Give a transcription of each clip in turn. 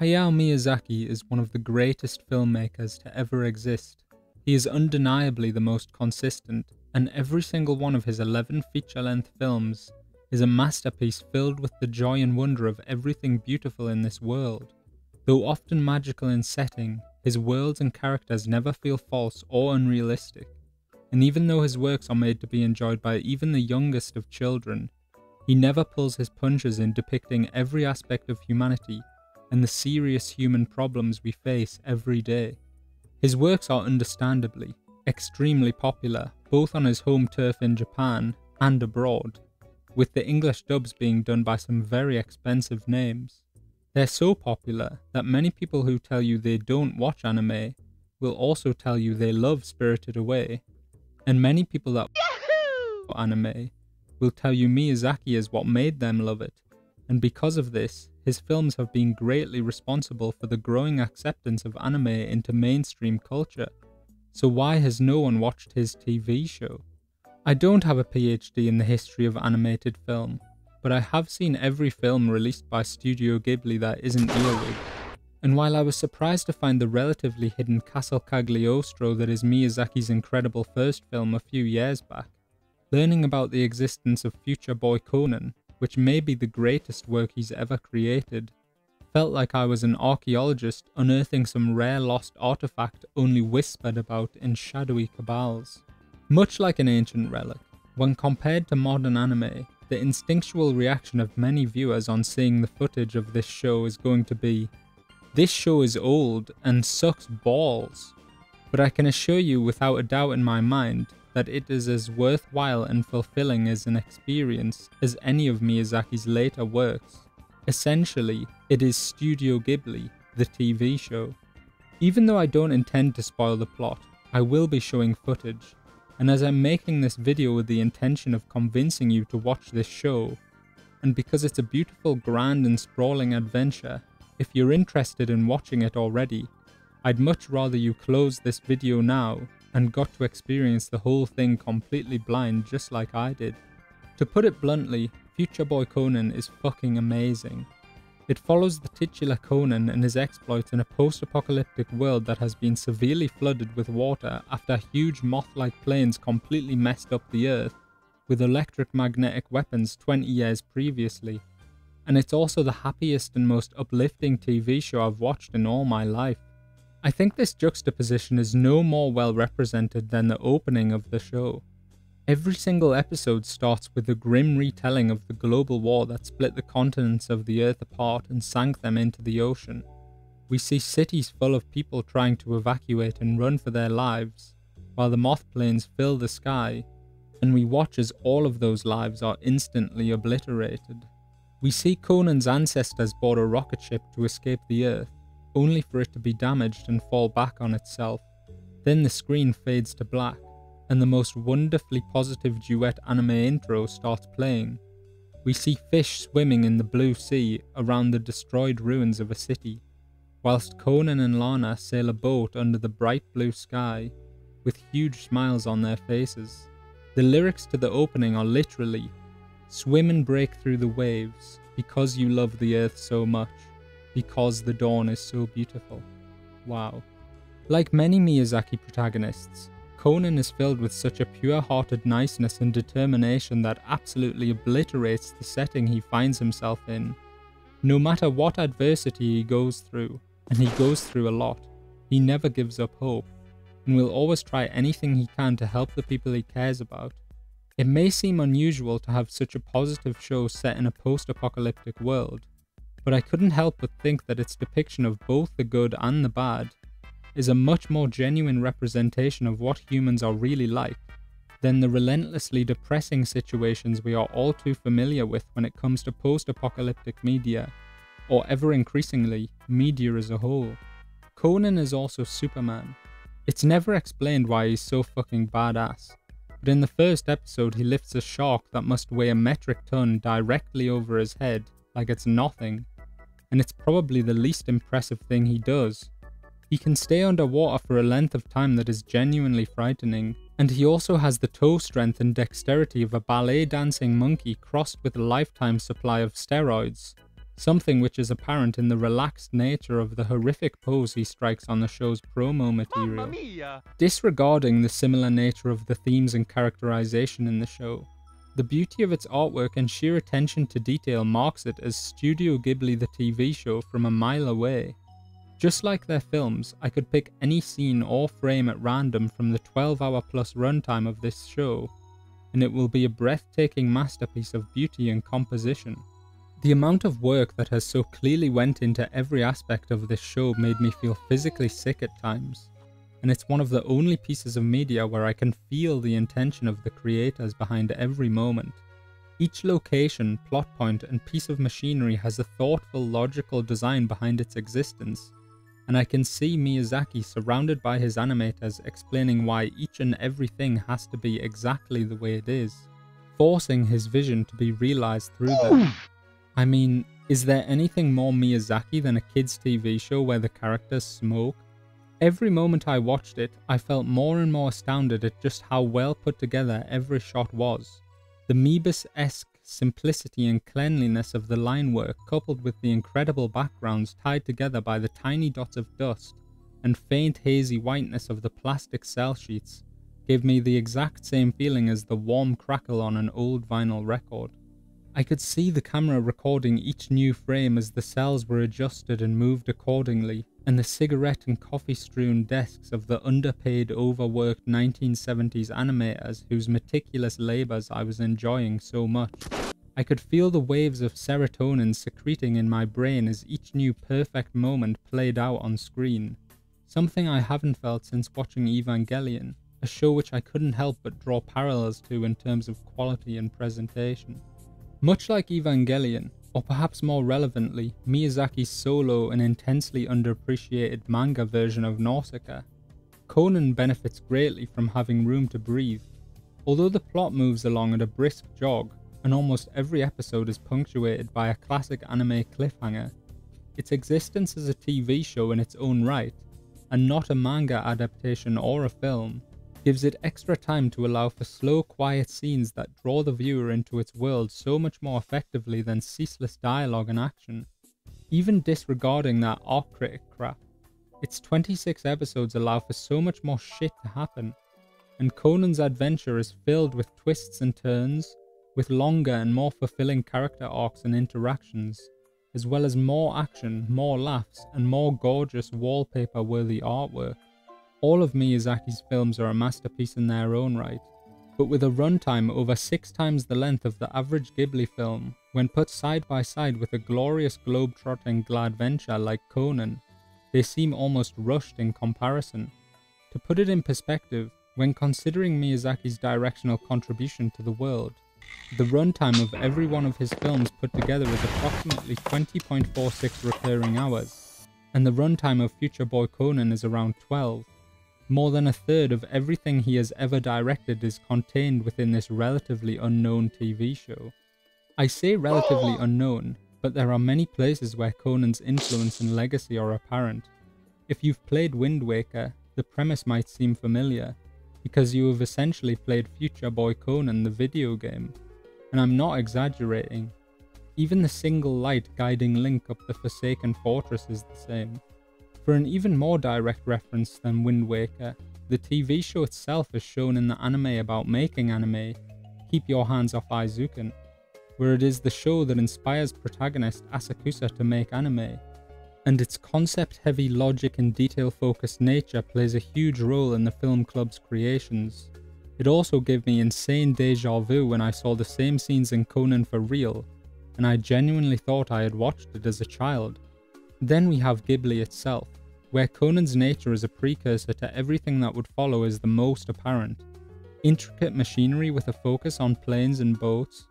Hayao Miyazaki is one of the greatest filmmakers to ever exist. He is undeniably the most consistent, and every single one of his 11 feature length films is a masterpiece filled with the joy and wonder of everything beautiful in this world. Though often magical in setting, his worlds and characters never feel false or unrealistic. And even though his works are made to be enjoyed by even the youngest of children, he never pulls his punches in depicting every aspect of humanity and the serious human problems we face every day. His works are understandably extremely popular, both on his home turf in Japan and abroad, with the English dubs being done by some very expensive names. They're so popular that many people who tell you they don't watch anime will also tell you they love Spirited Away, and many people that anime will tell you Miyazaki is what made them love it, and because of this, his films have been greatly responsible for the growing acceptance of anime into mainstream culture. So why has no one watched his TV show? I don't have a PhD in the history of animated film, but I have seen every film released by Studio Ghibli that isn't Earwig. And while I was surprised to find the relatively hidden Castle Cagliostro that is Miyazaki's incredible first film a few years back, learning about the existence of Future Boy Conan, which may be the greatest work he's ever created, felt like I was an archaeologist unearthing some rare lost artifact only whispered about in shadowy cabals. Much like an ancient relic, when compared to modern anime, the instinctual reaction of many viewers on seeing the footage of this show is going to be, this show is old and sucks balls. But I can assure you without a doubt in my mind that it is as worthwhile and fulfilling as an experience as any of Miyazaki's later works. Essentially, it is Studio Ghibli, the TV show. Even though I don't intend to spoil the plot, I will be showing footage, and as I'm making this video with the intention of convincing you to watch this show, and because it's a beautiful, grand and sprawling adventure, if you're interested in watching it already, I'd much rather you close this video now and got to experience the whole thing completely blind just like I did. To put it bluntly, Future Boy Conan is fucking amazing. It follows the titular Conan and his exploits in a post-apocalyptic world that has been severely flooded with water after huge moth-like planes completely messed up the earth with electric magnetic weapons 20 years previously. And it's also the happiest and most uplifting TV show I've watched in all my life. I think this juxtaposition is no more well represented than the opening of the show. Every single episode starts with a grim retelling of the global war that split the continents of the Earth apart and sank them into the ocean. We see cities full of people trying to evacuate and run for their lives, while the moth planes fill the sky, and we watch as all of those lives are instantly obliterated. We see Conan's ancestors board a rocket ship to escape the Earth, only for it to be damaged and fall back on itself. Then the screen fades to black, and the most wonderfully positive duet anime intro starts playing. We see fish swimming in the blue sea around the destroyed ruins of a city, whilst Conan and Lana sail a boat under the bright blue sky, with huge smiles on their faces. The lyrics to the opening are literally Swim and break through the waves, because you love the earth so much because the dawn is so beautiful. Wow. Like many Miyazaki protagonists, Conan is filled with such a pure hearted niceness and determination that absolutely obliterates the setting he finds himself in. No matter what adversity he goes through, and he goes through a lot, he never gives up hope, and will always try anything he can to help the people he cares about. It may seem unusual to have such a positive show set in a post apocalyptic world, but I couldn't help but think that its depiction of both the good and the bad is a much more genuine representation of what humans are really like than the relentlessly depressing situations we are all too familiar with when it comes to post apocalyptic media, or ever increasingly, media as a whole. Conan is also Superman. It's never explained why he's so fucking badass, but in the first episode, he lifts a shark that must weigh a metric ton directly over his head like it's nothing and it's probably the least impressive thing he does. He can stay underwater for a length of time that is genuinely frightening, and he also has the toe strength and dexterity of a ballet dancing monkey crossed with a lifetime supply of steroids. something which is apparent in the relaxed nature of the horrific pose he strikes on the show's promo material. Disregarding the similar nature of the themes and characterization in the show, the beauty of its artwork and sheer attention to detail marks it as Studio Ghibli the TV show from a mile away. Just like their films, I could pick any scene or frame at random from the 12 hour plus runtime of this show, and it will be a breathtaking masterpiece of beauty and composition. The amount of work that has so clearly went into every aspect of this show made me feel physically sick at times and it's one of the only pieces of media where I can feel the intention of the creators behind every moment. Each location, plot point, and piece of machinery has a thoughtful, logical design behind its existence, and I can see Miyazaki surrounded by his animators explaining why each and everything has to be exactly the way it is, forcing his vision to be realized through them. I mean, is there anything more Miyazaki than a kids' TV show where the characters smoke, Every moment I watched it, I felt more and more astounded at just how well put together every shot was. The Moebius-esque simplicity and cleanliness of the line work coupled with the incredible backgrounds tied together by the tiny dots of dust and faint hazy whiteness of the plastic cell sheets gave me the exact same feeling as the warm crackle on an old vinyl record. I could see the camera recording each new frame as the cells were adjusted and moved accordingly, and the cigarette and coffee strewn desks of the underpaid, overworked 1970s animators whose meticulous labours I was enjoying so much. I could feel the waves of serotonin secreting in my brain as each new perfect moment played out on screen. Something I haven't felt since watching Evangelion, a show which I couldn't help but draw parallels to in terms of quality and presentation. Much like Evangelion, or perhaps more relevantly, Miyazaki's solo and intensely underappreciated manga version of Nausicaa, Conan benefits greatly from having room to breathe. Although the plot moves along at a brisk jog, and almost every episode is punctuated by a classic anime cliffhanger, its existence as a TV show in its own right, and not a manga adaptation or a film, gives it extra time to allow for slow, quiet scenes that draw the viewer into its world so much more effectively than ceaseless dialogue and action. Even disregarding that art critic crap, its 26 episodes allow for so much more shit to happen, and Conan's adventure is filled with twists and turns, with longer and more fulfilling character arcs and interactions, as well as more action, more laughs, and more gorgeous wallpaper worthy artwork. All of Miyazaki's films are a masterpiece in their own right, but with a runtime over six times the length of the average Ghibli film, when put side by side with a glorious globe-trotting glad venture like Conan, they seem almost rushed in comparison. To put it in perspective, when considering Miyazaki's directional contribution to the world, the runtime of every one of his films put together is approximately 20.46 recurring hours, and the runtime of Future Boy Conan is around 12. More than a third of everything he has ever directed is contained within this relatively unknown TV show. I say relatively oh. unknown, but there are many places where Conan's influence and legacy are apparent. If you've played Wind Waker, the premise might seem familiar, because you have essentially played Future Boy Conan the video game. And I'm not exaggerating. Even the single light guiding Link up the Forsaken Fortress is the same. For an even more direct reference than Wind Waker, the TV show itself is shown in the anime about making anime, Keep Your Hands Off Eizouken, where it is the show that inspires protagonist Asakusa to make anime, and its concept heavy logic and detail focused nature plays a huge role in the film club's creations. It also gave me insane deja vu when I saw the same scenes in Conan for real, and I genuinely thought I had watched it as a child. Then we have Ghibli itself, where Conan's nature as a precursor to everything that would follow is the most apparent. Intricate machinery with a focus on planes and boats,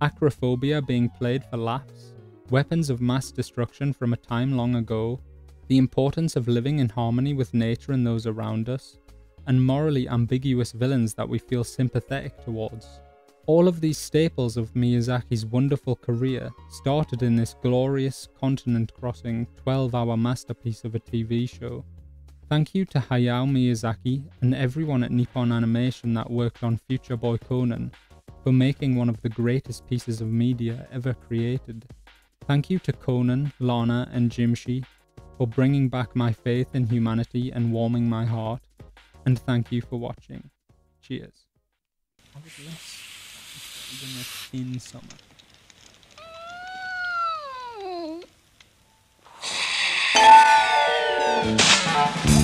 acrophobia being played for laughs, weapons of mass destruction from a time long ago, the importance of living in harmony with nature and those around us, and morally ambiguous villains that we feel sympathetic towards. All of these staples of Miyazaki's wonderful career started in this glorious continent crossing 12 hour masterpiece of a TV show. Thank you to Hayao Miyazaki and everyone at Nippon Animation that worked on Future Boy Conan for making one of the greatest pieces of media ever created. Thank you to Conan, Lana, and Jimsy for bringing back my faith in humanity and warming my heart. And thank you for watching. Cheers. In thin summer. Mm.